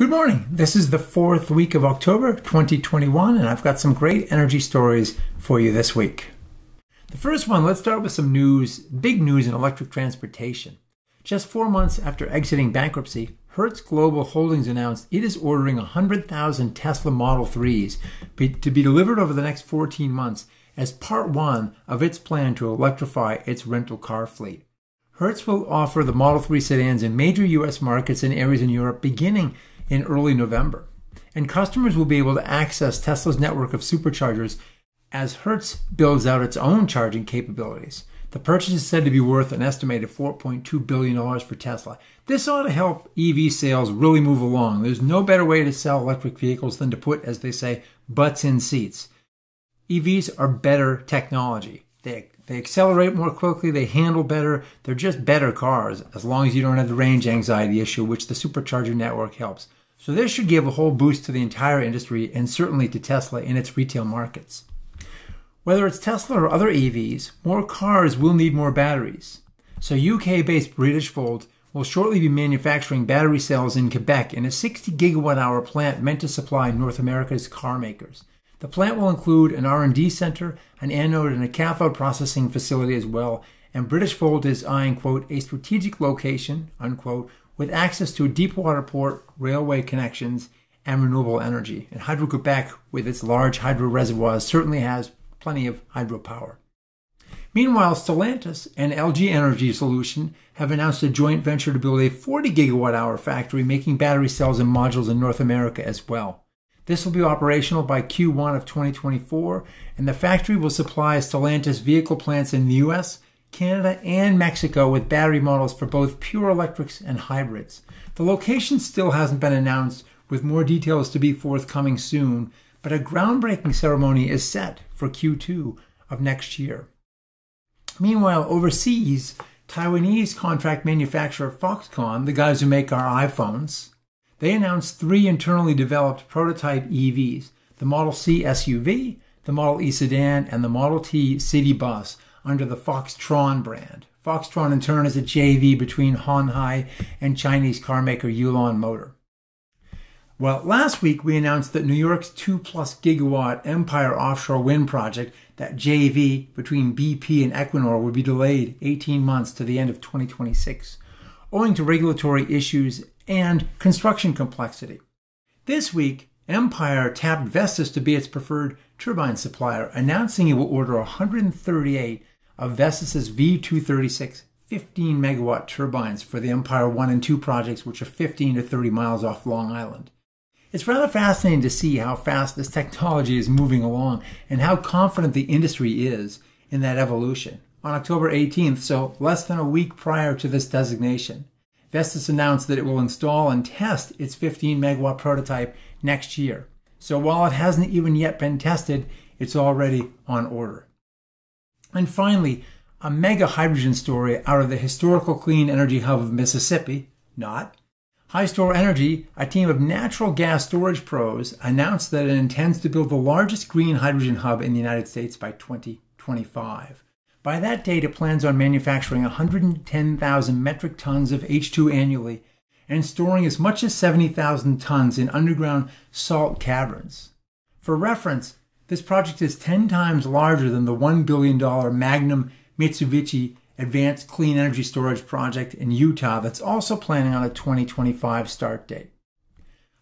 Good morning. This is the fourth week of October 2021, and I've got some great energy stories for you this week. The first one, let's start with some news, big news in electric transportation. Just four months after exiting bankruptcy, Hertz Global Holdings announced it is ordering 100,000 Tesla Model 3s to be delivered over the next 14 months as part one of its plan to electrify its rental car fleet. Hertz will offer the Model 3 sedans in major U.S. markets and areas in Europe beginning in early November. And customers will be able to access Tesla's network of superchargers as Hertz builds out its own charging capabilities. The purchase is said to be worth an estimated $4.2 billion for Tesla. This ought to help EV sales really move along. There's no better way to sell electric vehicles than to put, as they say, butts in seats. EVs are better technology. They, they accelerate more quickly, they handle better, they're just better cars as long as you don't have the range anxiety issue, which the supercharger network helps. So this should give a whole boost to the entire industry and certainly to Tesla in its retail markets. Whether it's Tesla or other EVs, more cars will need more batteries. So UK based Britishvolt will shortly be manufacturing battery cells in Quebec in a 60 gigawatt hour plant meant to supply North America's car makers. The plant will include an R&D center, an anode and a cathode processing facility as well, and Britishvolt is eyeing, quote, a strategic location, unquote, with access to a deep water port, railway connections, and renewable energy. And Hydro-Quebec, with its large hydro reservoirs, certainly has plenty of hydropower. Meanwhile, Stellantis and LG Energy Solution have announced a joint venture to build a 40 gigawatt hour factory making battery cells and modules in North America as well. This will be operational by Q1 of 2024, and the factory will supply Stellantis vehicle plants in the US, Canada, and Mexico with battery models for both pure electrics and hybrids. The location still hasn't been announced, with more details to be forthcoming soon, but a groundbreaking ceremony is set for Q2 of next year. Meanwhile, overseas, Taiwanese contract manufacturer Foxconn, the guys who make our iPhones, they announced three internally developed prototype EVs the Model C SUV, the Model E sedan, and the Model T city bus under the Foxtron brand. Foxtron, in turn, is a JV between Hon Hai and Chinese carmaker Yulon Motor. Well, last week we announced that New York's 2 plus gigawatt Empire offshore wind project, that JV between BP and Equinor, would be delayed 18 months to the end of 2026, owing to regulatory issues and construction complexity. This week, Empire tapped Vestas to be its preferred turbine supplier, announcing it will order 138 of Vestas's V236 15 megawatt turbines for the Empire 1 and 2 projects, which are 15 to 30 miles off Long Island. It's rather fascinating to see how fast this technology is moving along and how confident the industry is in that evolution. On October 18th, so less than a week prior to this designation, Vestas announced that it will install and test its 15 megawatt prototype next year. So while it hasn't even yet been tested, it's already on order. And finally, a mega hydrogen story out of the historical clean energy hub of Mississippi, not. HyStor Energy, a team of natural gas storage pros, announced that it intends to build the largest green hydrogen hub in the United States by 2025. By that date, it plans on manufacturing 110,000 metric tons of H2 annually and storing as much as 70,000 tons in underground salt caverns. For reference, this project is 10 times larger than the $1 billion Magnum Mitsubishi Advanced Clean Energy Storage Project in Utah that's also planning on a 2025 start date.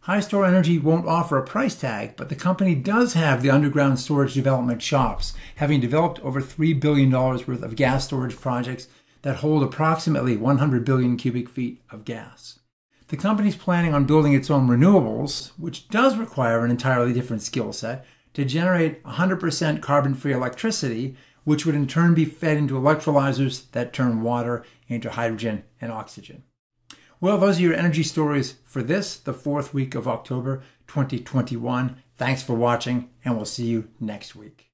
HyStor Energy won't offer a price tag, but the company does have the underground storage development shops, having developed over $3 billion worth of gas storage projects that hold approximately 100 billion cubic feet of gas. The company's planning on building its own renewables, which does require an entirely different skill set, to generate 100% carbon free electricity, which would in turn be fed into electrolyzers that turn water into hydrogen and oxygen. Well, those are your energy stories for this, the fourth week of October 2021. Thanks for watching, and we'll see you next week.